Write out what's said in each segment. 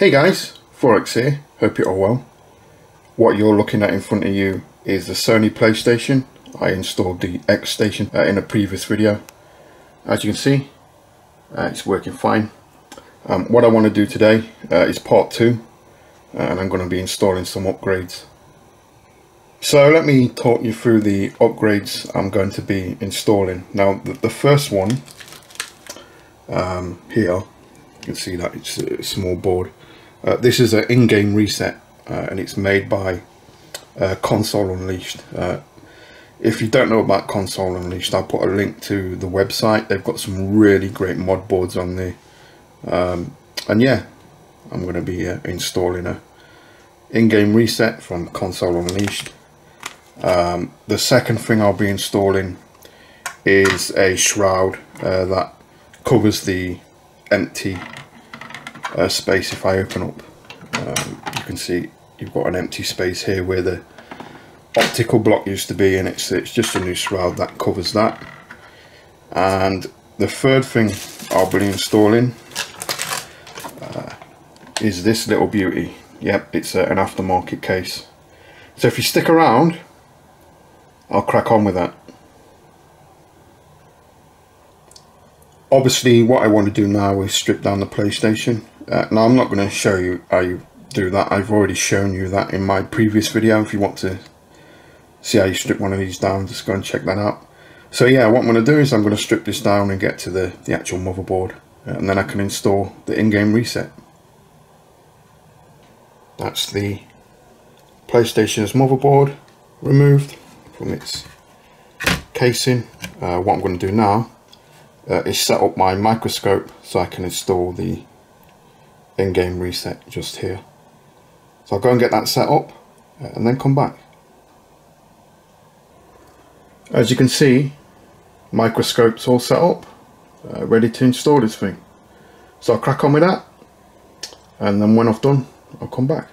Hey guys, Four X here, hope you're all well. What you're looking at in front of you is the Sony PlayStation. I installed the xStation uh, in a previous video. As you can see, uh, it's working fine. Um, what I want to do today uh, is part two, uh, and I'm going to be installing some upgrades. So let me talk you through the upgrades I'm going to be installing. Now the, the first one um, here, you can see that it's a small board. Uh, this is an in-game reset uh, and it's made by uh, Console Unleashed. Uh, if you don't know about Console Unleashed, I'll put a link to the website. They've got some really great mod boards on there. Um, and yeah, I'm going to be uh, installing a in-game reset from Console Unleashed. Um, the second thing I'll be installing is a shroud uh, that covers the empty uh, space if I open up. Um, you can see you've got an empty space here where the optical block used to be and it's, it's just a new shroud that covers that. And the third thing I'll be installing uh, is this little beauty. Yep it's a, an aftermarket case. So if you stick around I'll crack on with that obviously what I want to do now is strip down the PlayStation. Uh, now I'm not going to show you how you do that. I've already shown you that in my previous video. If you want to see how you strip one of these down just go and check that out. So yeah what I'm going to do is I'm going to strip this down and get to the, the actual motherboard uh, and then I can install the in-game reset. That's the PlayStation's motherboard removed from its casing. Uh, what I'm going to do now uh, is set up my microscope so I can install the in-game reset just here. So I'll go and get that set up uh, and then come back. As you can see, microscope's all set up, uh, ready to install this thing. So I'll crack on with that and then when I've done, I'll come back.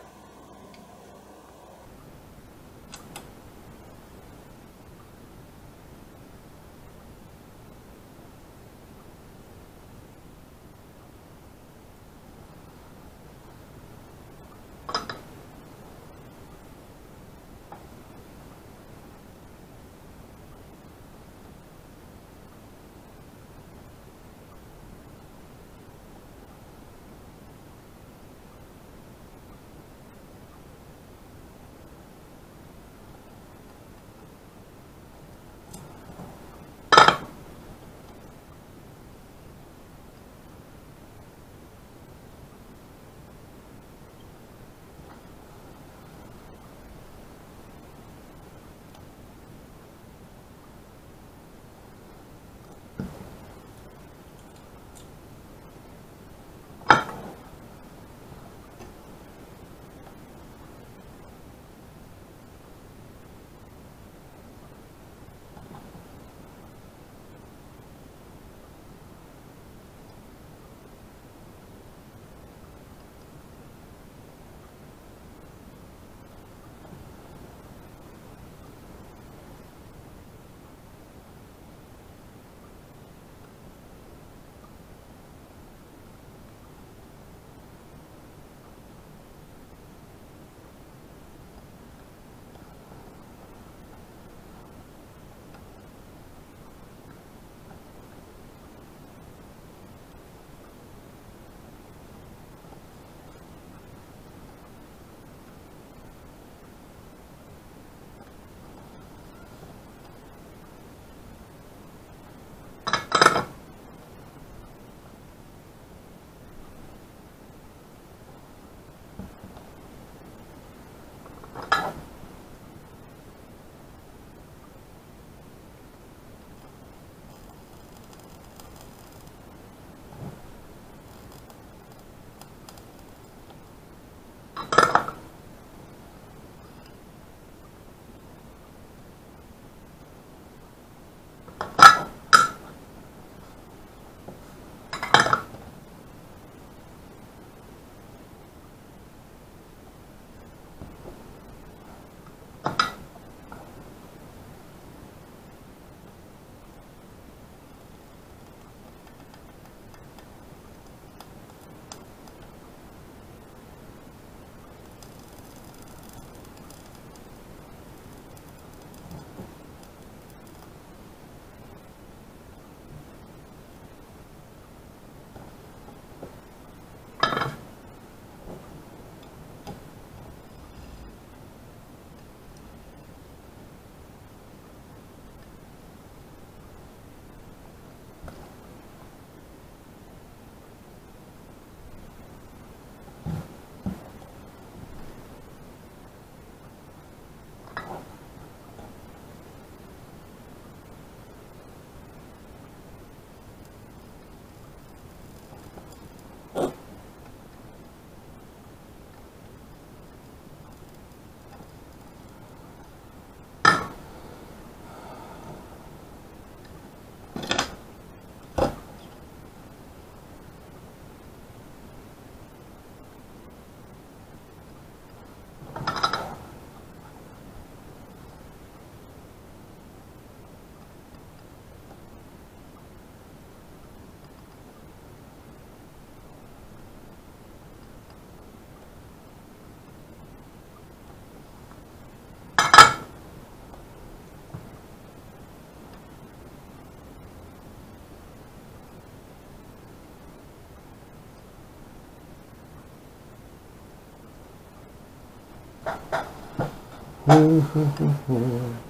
Uh, uh, uh.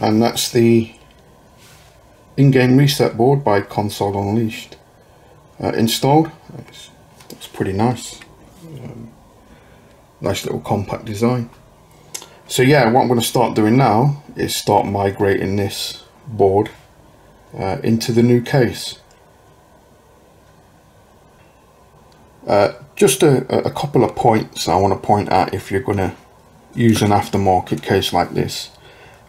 And that's the in-game reset board by Console Unleashed. Uh, installed. It's, it's, pretty nice. Um, nice little compact design. So yeah what I'm going to start doing now is start migrating this board uh, into the new case. Uh, just a, a couple of points I want to point out if you're going to use an aftermarket case like this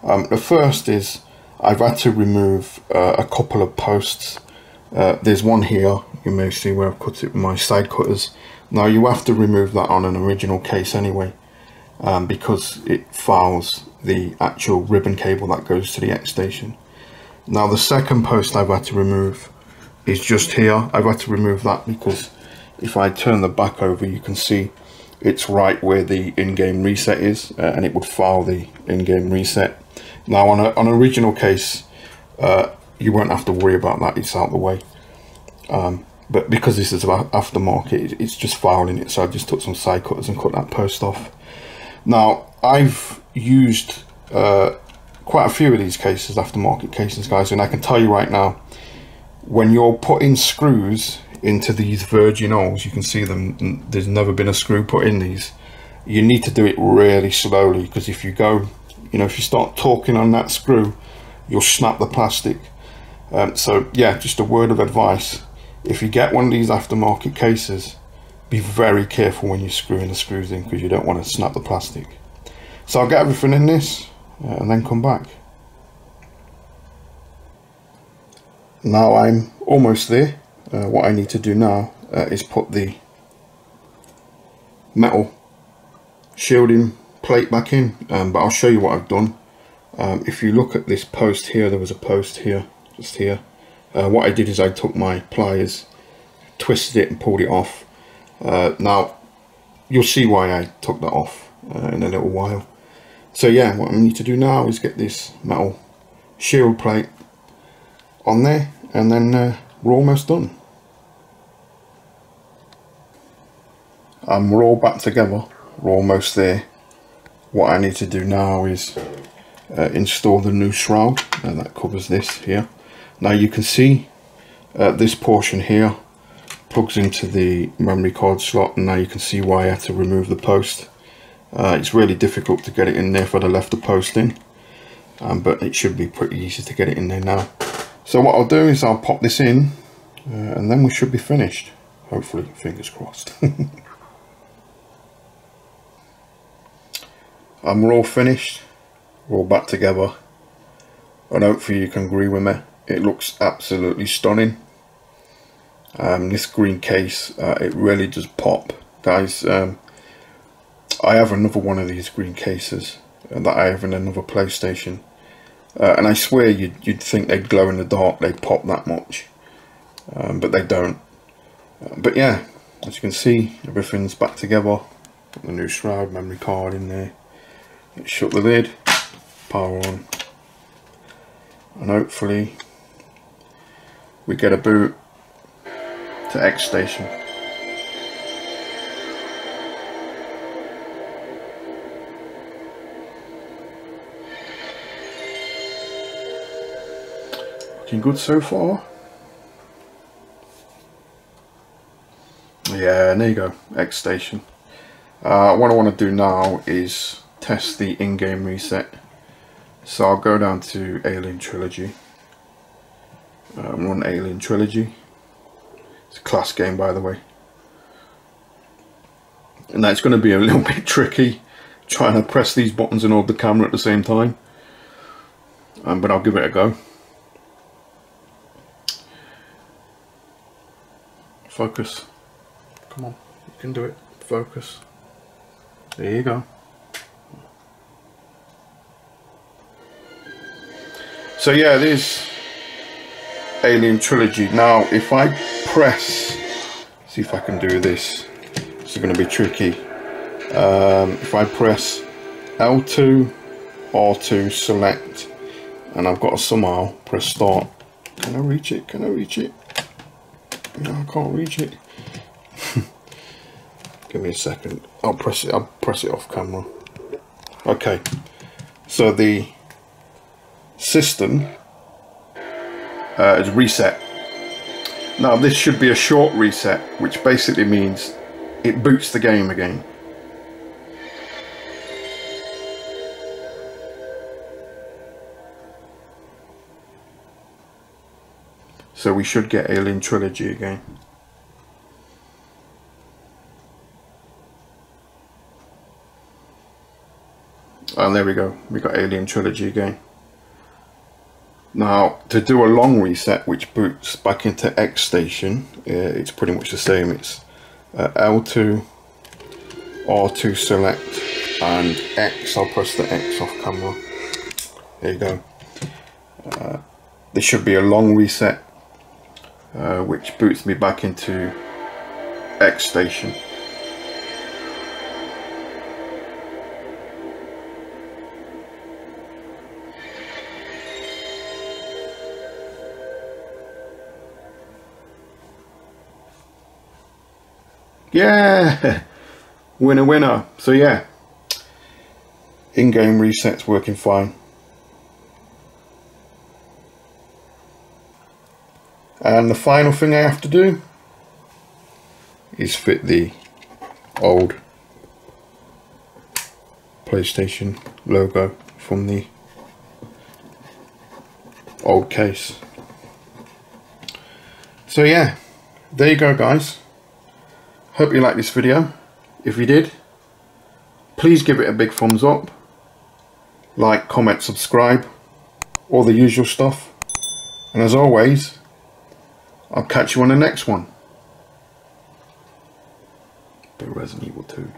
um, the first is I've had to remove uh, a couple of posts. Uh, there's one here, you may see where I've cut it with my side cutters. Now you have to remove that on an original case anyway, um, because it files the actual ribbon cable that goes to the xStation. Now the second post I've had to remove is just here. I've had to remove that because if I turn the back over you can see it's right where the in-game reset is uh, and it would file the in-game reset now on, a, on an original case, uh, you won't have to worry about that, it's out the way. Um, but because this is about aftermarket, it's just fouling it, so I just took some side cutters and cut that post off. Now, I've used uh, quite a few of these cases, aftermarket cases, guys, and I can tell you right now, when you're putting screws into these virgin holes, you can see them, there's never been a screw put in these. You need to do it really slowly, because if you go you know if you start talking on that screw you'll snap the plastic. Um, so yeah just a word of advice. If you get one of these aftermarket cases be very careful when you're screwing the screws in because you don't want to snap the plastic. So I'll get everything in this uh, and then come back. Now I'm almost there. Uh, what I need to do now uh, is put the metal shielding plate back in um, but I'll show you what I've done. Um, if you look at this post here there was a post here just here. Uh, what I did is I took my pliers twisted it and pulled it off. Uh, now you'll see why I took that off uh, in a little while. So yeah what I need to do now is get this metal shield plate on there and then uh, we're almost done. And we're all back together. We're almost there what I need to do now is uh, install the new shroud and that covers this here. Now you can see uh, this portion here plugs into the memory card slot and now you can see why I had to remove the post. Uh, it's really difficult to get it in there if I'd have left the post in um, but it should be pretty easy to get it in there now. So what I'll do is I'll pop this in uh, and then we should be finished hopefully fingers crossed and we're all finished we're all back together and hopefully you can agree with me it looks absolutely stunning Um, this green case, uh, it really does pop. Guys, um, I have another one of these green cases that I have in another PlayStation. Uh, and I swear you'd, you'd think they'd glow in the dark, they pop that much. Um, but they don't. Uh, but yeah, as you can see, everything's back together. Got the new shroud memory card in there. Shut the lid, power on. And hopefully we get a boot to xStation. Looking good so far. Yeah, there you go, xStation. Uh, what I want to do now is test the in-game reset. So I'll go down to Alien Trilogy. Um, run Alien Trilogy. It's a class game by the way. And that's going to be a little bit tricky trying to press these buttons and hold the camera at the same time. Um, but I'll give it a go. Focus. Come on, you can do it. Focus. There you go. So yeah, it is Alien Trilogy. Now, if I press, see if I can do this. This is going to be tricky. Um, if I press L2, R2, select, and I've got to somehow press start. Can I reach it? Can I reach it? No, I can't reach it. Give me a second. I'll press it. I'll press it off camera. Okay. So the system uh, is reset. Now this should be a short reset, which basically means it boots the game again. So we should get Alien Trilogy again. And there we go, we got Alien Trilogy again. Now, to do a long reset, which boots back into xStation, uh, it's pretty much the same. It's uh, L2, R2 select, and X. I'll press the X off camera. There you go. Uh, this should be a long reset, uh, which boots me back into xStation. Yeah, winner, winner. So yeah, in-game resets working fine. And the final thing I have to do is fit the old PlayStation logo from the old case. So yeah, there you go guys. Hope you liked this video. If you did, please give it a big thumbs up. Like, comment, subscribe. All the usual stuff. And as always, I'll catch you on the next one. But Resident Evil 2.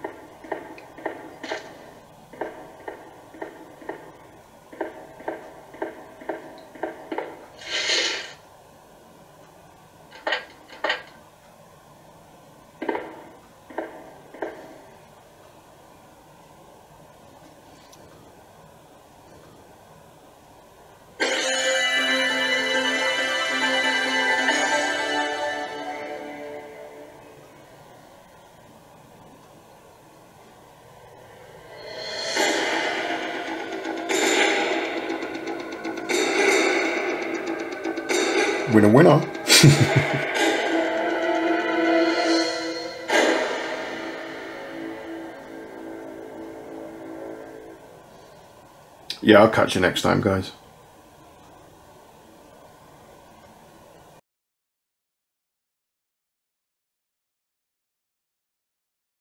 Winner winner yeah I'll catch you next time guys